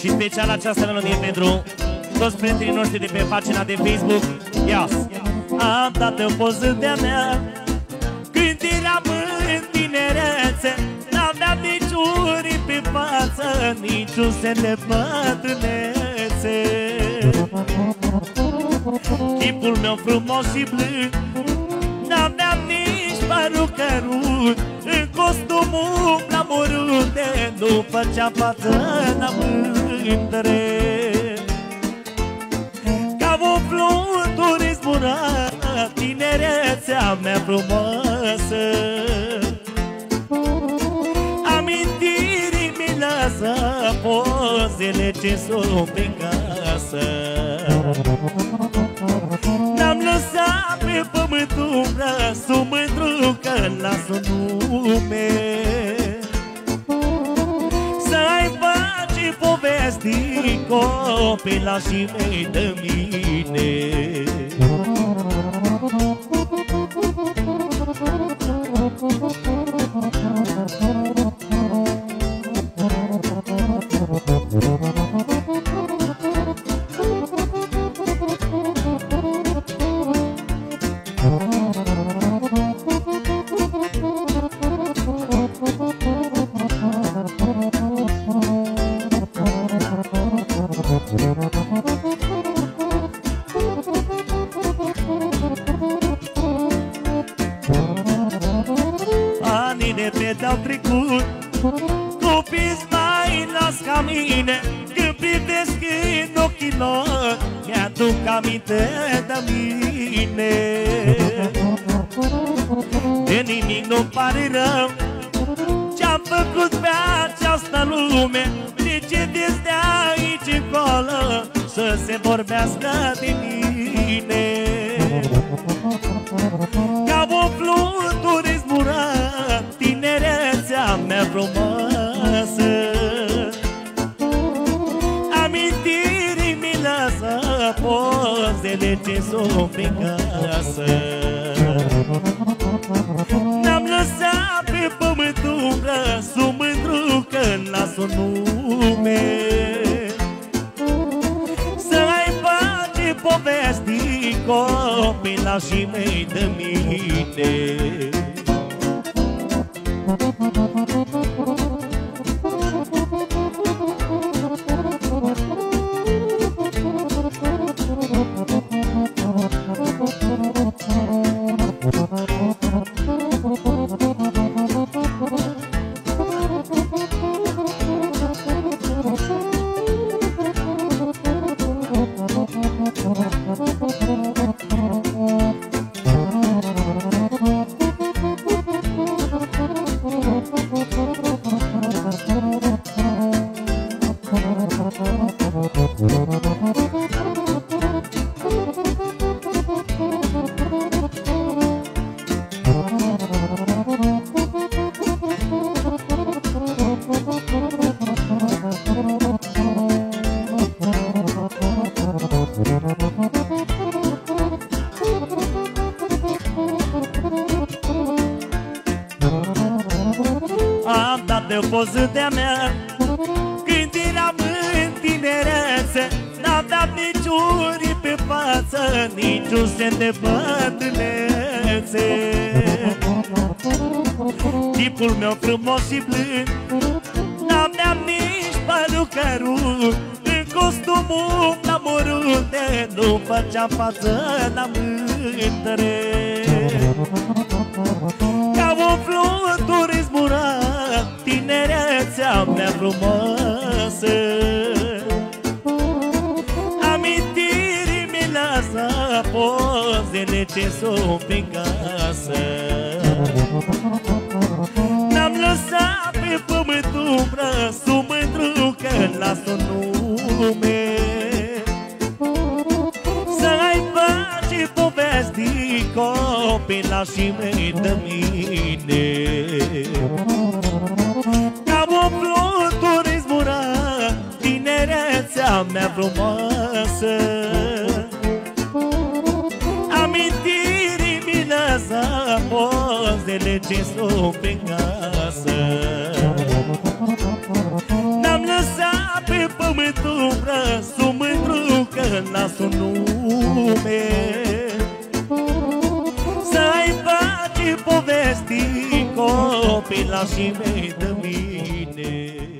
Și special această melodie pentru toți prietenii noștri de pe pagina de Facebook. Yes Am dat o poză de-a mea Când eram în tinerețe. N-aveam niciun pe față Niciun semn de bătrânețe. Tipul meu frumos și blând N-aveam nici părul cărut În costumul la morunde Nu făcea față la mândre Ca o fluturi zbura Tinerețea mea frumoasă. Amintirii mi lasă Pozele ce sunt pe casă. N-am lăsat pe pământul brasul mândru că las un nume copilașii mei de mine Anii de pe au trecut Copii mai las ca mine Când privesc în ochii lor Mi-aduc aminte de mine. De nimic nu pare rău Ce-am făcut pe această lume De ce vezi de aici încolo Să se vorbească de mine Amintirii mi lasă Pozele ce sunt pe casă N-am lăsat pe pământul brasul mândru Că las un nume Să ai pace povesti copilașii mei de mine. Am dat de Niciun semn de bătrânețe. Tipul meu frumos și blând N-aveam nici părul cărut În costumul la morunde Nu făceam față la mândre Ca o fluturi zbura Tinerețea mea frumoasă ce sunt pe casă N-am lăsat pe pământul brasul mândru Că las un nume. Să ai pace povesti copilașii mei de mine. Ca o fluturi zbura tinerețea mea frumoasă pozele ce sunt pe casă N-am lăsat pe pământ sunt mândru, fră, sunt mândru Că las un nume. Să-i faci povesti Copilașii mei de mine